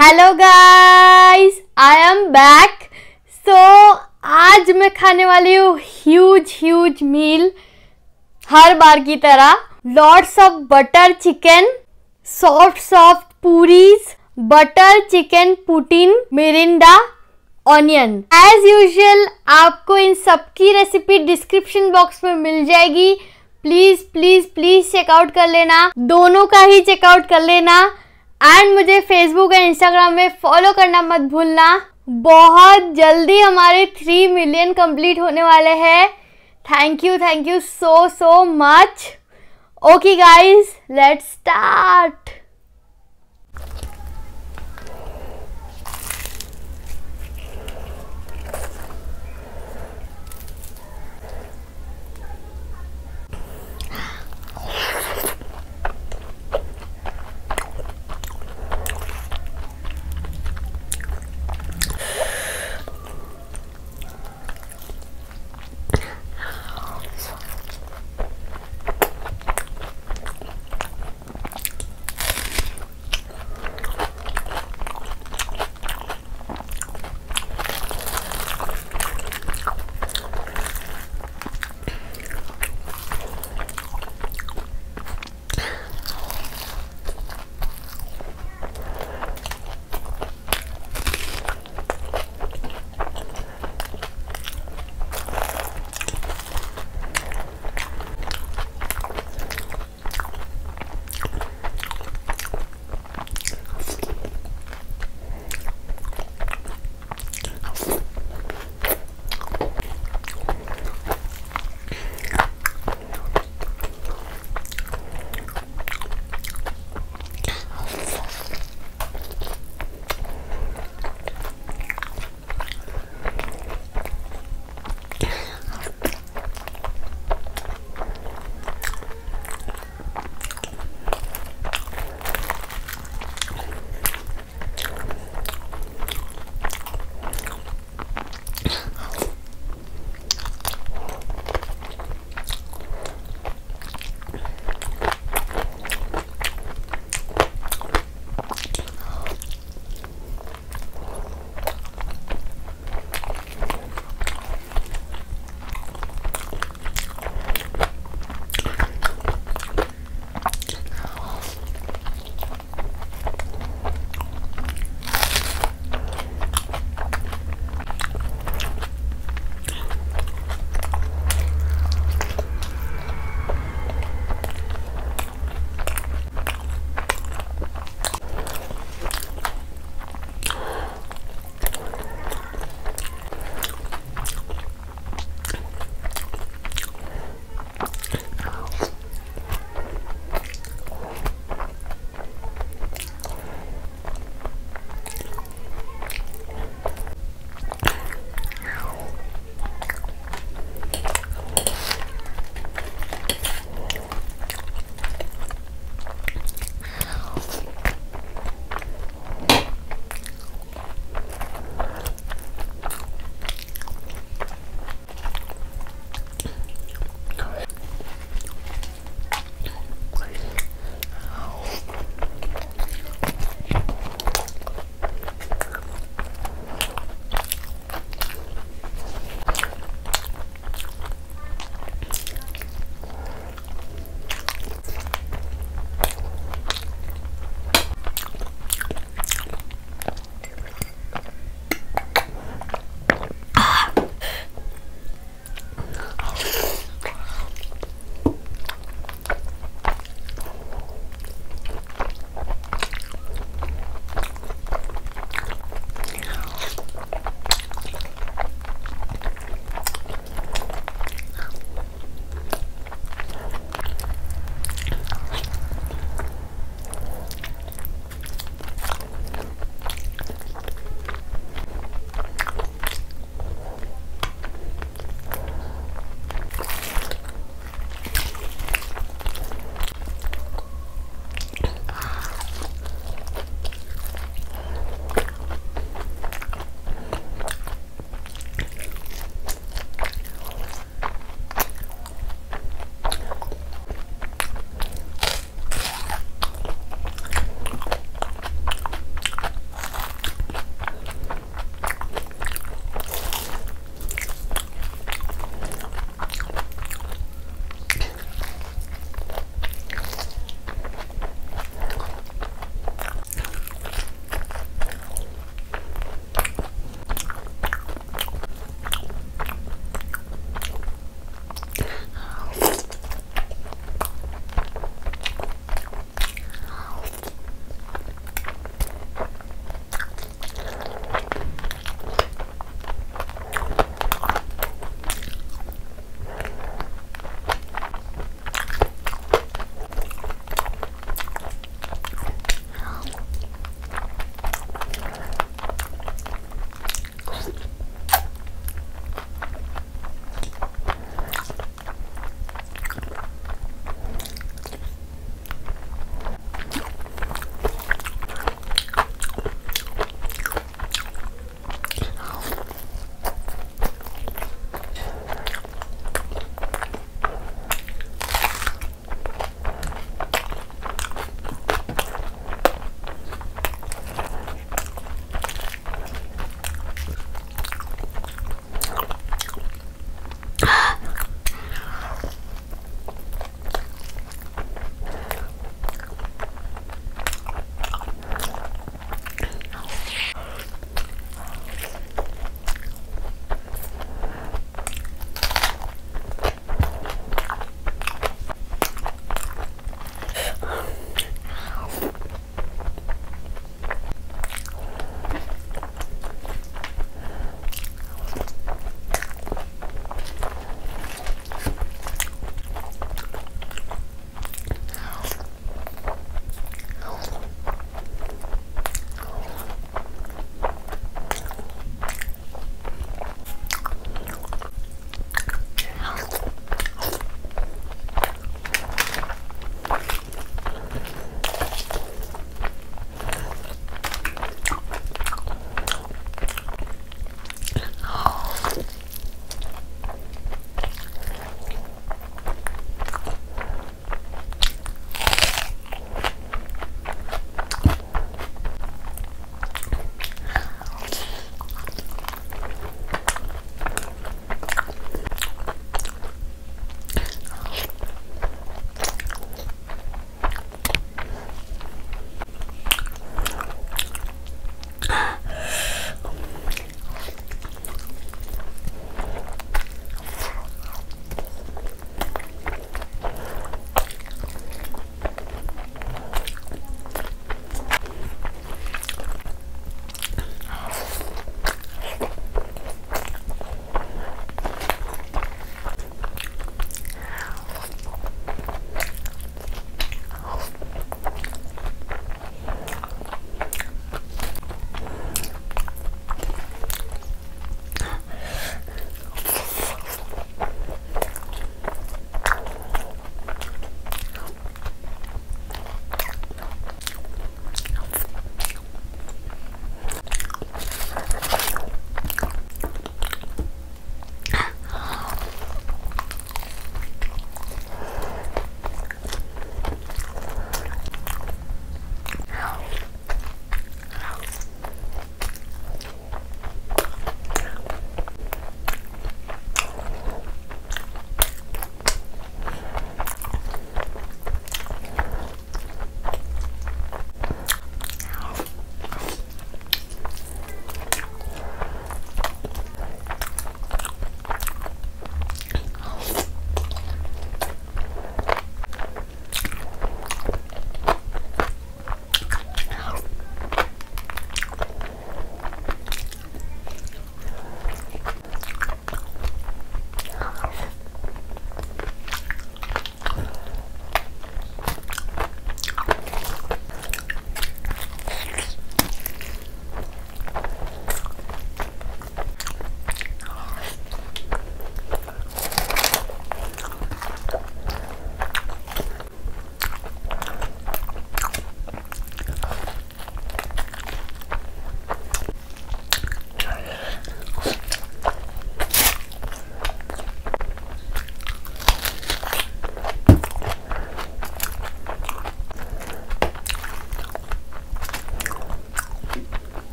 Hello guys I am back so आज मैं खाने वाली हूँ ह्यूज ह्यूज मील हर बार की तरह lots of butter chicken soft soft puris butter chicken poutine Mirinda onion as usual आपको इन सबकी रेसिपी डिस्क्रिप्शन बॉक्स में मिल जाएगी. प्लीज़ प्लीज़ प्लीज़ चेकआउट कर लेना. दोनों का ही चेकआउट कर लेना. एंड मुझे फेसबुक एंड इंस्टाग्राम में फॉलो करना मत भूलना। बहुत जल्दी हमारे थ्री मिलियन कंप्लीट होने वाले हैं। Thank you thank you so so much okay guys let's start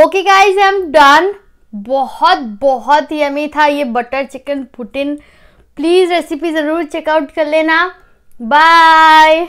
okay guys I am done बहुत बहुत ही अमी था ये butter chicken poutine please recipe ज़रूर चेकआउट कर लेना. बाय